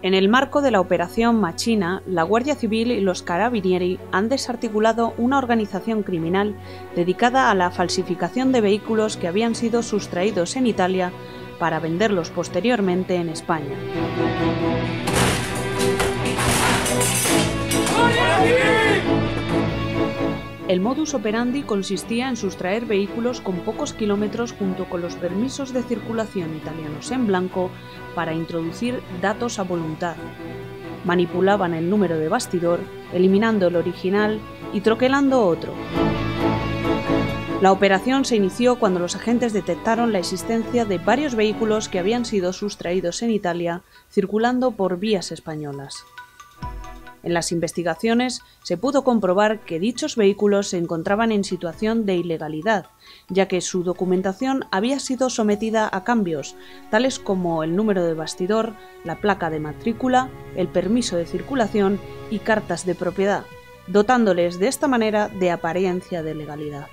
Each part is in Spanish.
En el marco de la Operación Machina, la Guardia Civil y los Carabinieri han desarticulado una organización criminal dedicada a la falsificación de vehículos que habían sido sustraídos en Italia para venderlos posteriormente en España. El modus operandi consistía en sustraer vehículos con pocos kilómetros junto con los permisos de circulación italianos en blanco para introducir datos a voluntad. Manipulaban el número de bastidor, eliminando el original y troquelando otro. La operación se inició cuando los agentes detectaron la existencia de varios vehículos que habían sido sustraídos en Italia circulando por vías españolas. En las investigaciones se pudo comprobar que dichos vehículos se encontraban en situación de ilegalidad, ya que su documentación había sido sometida a cambios, tales como el número de bastidor, la placa de matrícula, el permiso de circulación y cartas de propiedad, dotándoles de esta manera de apariencia de legalidad.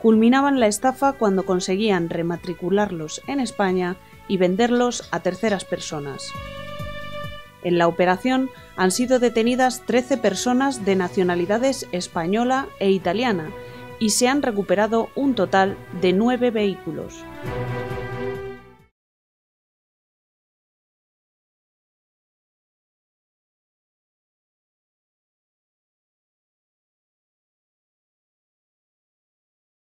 Culminaban la estafa cuando conseguían rematricularlos en España y venderlos a terceras personas. En la operación han sido detenidas 13 personas de nacionalidades española e italiana y se han recuperado un total de nueve vehículos.